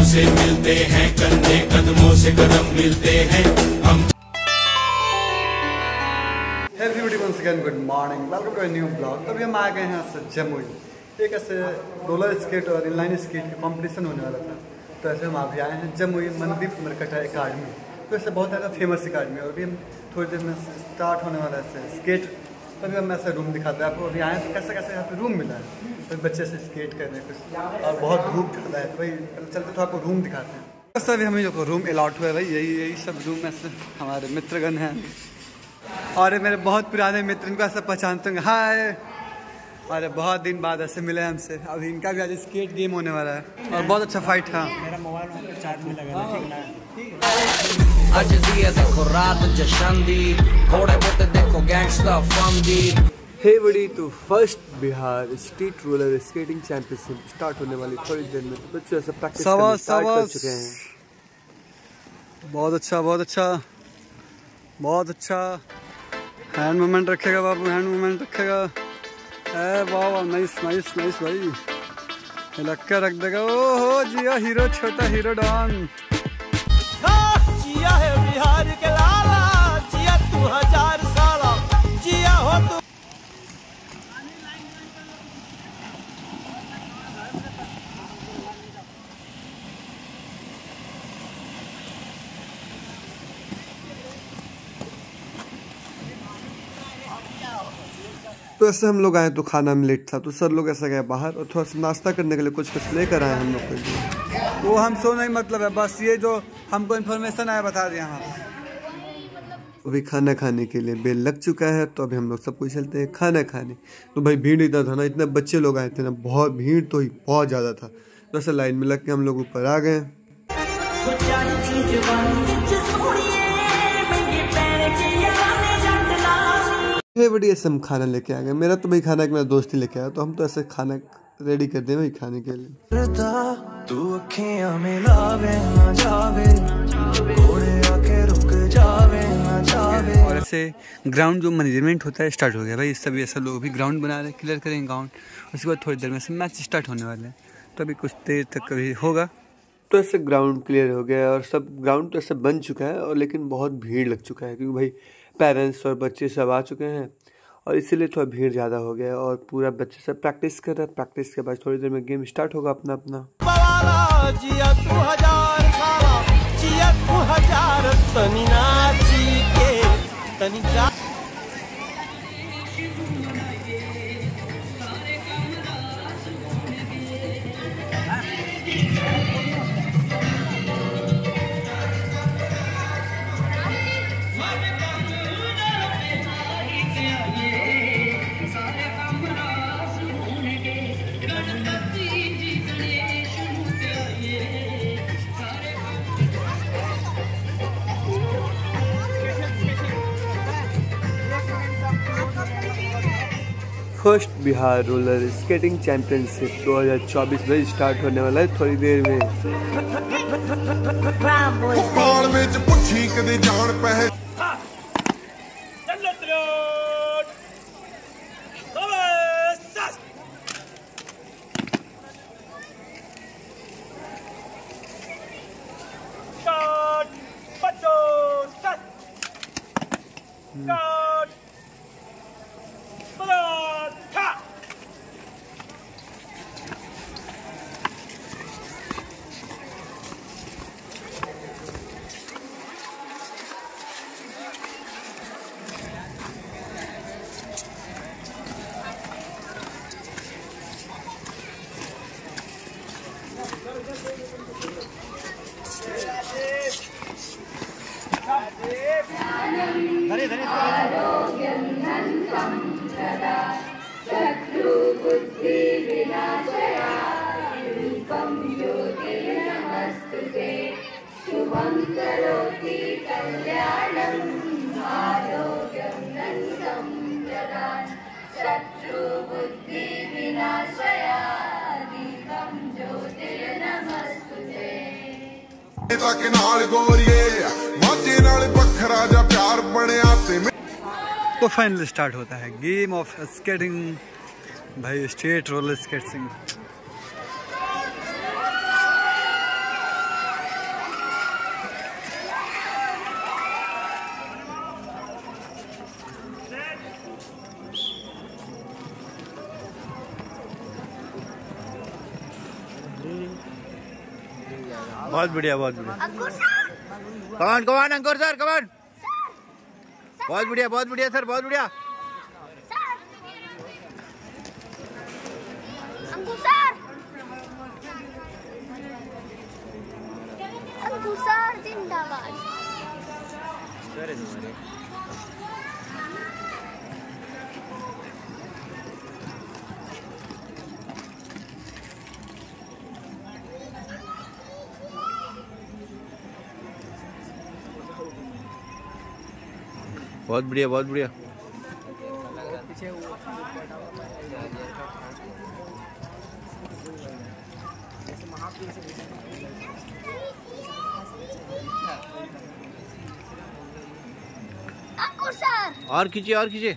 मिलते हैं कंधे कदमों से कदम मिलते हैं। हम good morning welcome to new blog तो अभी हम आ गए हैं ऐसे जमुई। एक ऐसे रोलर स्केट और इनलाइन स्केट का कॉम्पिटिशन होने वाला था। तो ऐसे हम अभी आए हैं जमुई मनदीप मरकटा अकाडमी तो ऐसे बहुत ज़्यादा फ़ेमस अकाडमी है। और अभी हम थोड़ी देर में स्टार्ट होने वाला है ऐसे स्केट तो अभी हम ऐसे रूम दिखाते हैं। आपको अभी आए तो कैसे कैसे यहाँ पे रूम मिला है? तो बच्चे से स्केट कर रहे हैं कुछ और बहुत धूप चल रहा है। तो भाई पहले चलते तो आपको रूम दिखाते हैं। बस अभी हमें जो रूम अलाट हुआ है भाई यही यही सब रूम में से हमारे मित्रगण हैं। और मेरे बहुत पुराने मित्र इनको ऐसा पहचानते होंगे। हाय! अरे बहुत दिन बाद ऐसे मिले हमसे। अब इनका भी आज स्केट गेम होने वाला है। और बहुत अच्छा फाइट था अज दी है देखो रात जशन दी थोड़े बहुत देखो गैंगस्टर फन दी हे बड़ी तो first Bihar state roller skating championship start होने वाली थोड़ी देर में तो बच्चे सब प्रैक्टिस करना स्टार्ट कर चुके हैं। बहुत अच्छा बहुत अच्छा। बहुत अच्छा। हैंड मूवमेंट रखेगा बाबू हैंड मूवमेंट रखेगा। है वाह नाइस नाइस नाइस भाई। लग रख देगा। ओहो जिया हीरो छोटा हीरो डॉन। के लाला, जिया तू हज़ार साला, जिया हो तू। तो ऐसे हम लोग आए तो खाना में लेट था तो सर लोग ऐसा गए बाहर और थोड़ा सा नाश्ता करने के लिए कुछ कुछ लेकर आए हम लोग। के लिए वो हम सो नहीं मतलब है, बस ये जो हमको इन्फॉर्मेशन आया बता दिया हाँ अभी खाना खाने के लिए बेल लग चुका है तो अभी हम लोग सब कुछ चलते हैं, खाना खाने। तो भाई भीड़ इतना था ना, इतने बच्चे लोग आए थे ना, बहुत भीड़ तो ही, बहुत ज़्यादा था। तो ऐसे लाइन में लग के हम लोग ऊपर आ गए। बड़ी ऐसे हम खाना लेके आ गए। मेरा तो भाई खाना एक मेरा दोस्त ही लेके आया तो हम तो ऐसे खाना रेडी कर दे भाई खाने के लिए। तू अखियाँ मिलावे ना जावे। कोड़े आके रुक जावे ना जावे। और ऐसे ग्राउंड जो मैनेजमेंट होता है स्टार्ट हो गया भाई। सभी ऐसा लोग भी ग्राउंड बना रहे क्लियर करेंगे ग्राउंड उसके बाद थोड़ी देर में से मैच स्टार्ट होने वाले हैं। तो अभी कुछ देर तक कभी होगा। तो ऐसे ग्राउंड क्लियर हो गया और सब ग्राउंड तो ऐसे बन चुका है और लेकिन बहुत भीड़ लग चुका है क्योंकि भाई पेरेंट्स और बच्चे सब आ चुके हैं। और इसीलिए थोड़ा भीड़ ज़्यादा हो गया और पूरा बच्चे सब प्रैक्टिस कर रहे हैं। प्रैक्टिस के बाद थोड़ी देर में गेम स्टार्ट होगा अपना अपना। तनी first Bihar roller skating championship 2024 में स्टार्ट होने वाला है थोड़ी देर में। तो फाइनल स्टार्ट होता है। गेम ऑफ़ स्केटिंग भाई स्टेट रोलर स्केटिंग बहुत बढ़िया बहुत बढ़िया। कौन कमान कमान अंकुर सर कमान बहुत बढ़िया बहुत बढ़िया सर बहुत बढ़िया। सर। अंकुर सर। जिंदाबाद। बहुत बढ़िया बहुत बढ़िया। और खींचे और खींचिए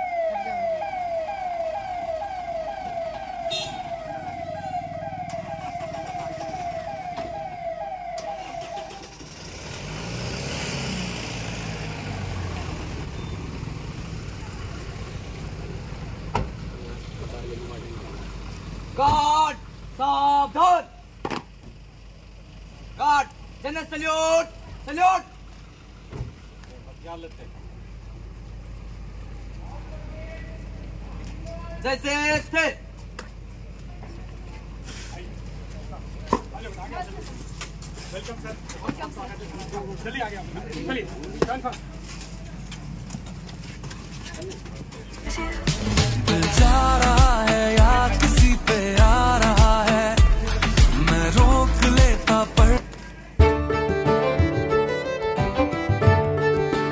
जनरल सल्यूट सल्यूट जैसे थे चलिए आगे चलिए